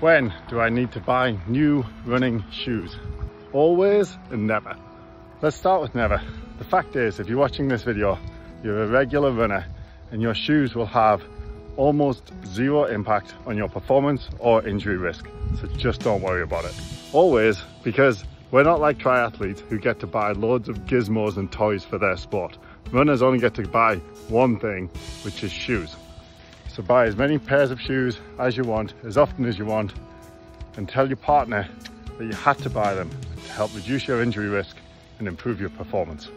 When do I need to buy new running shoes? Always and never. Let's start with never. The fact is, if you're watching this video, you're a regular runner and your shoes will have almost zero impact on your performance or injury risk. So just don't worry about it. Always, because we're not like triathletes who get to buy loads of gizmos and toys for their sport. Runners only get to buy one thing, which is shoes. So buy as many pairs of shoes as you want, as often as you want, and tell your partner that you had to buy them to help reduce your injury risk and improve your performance.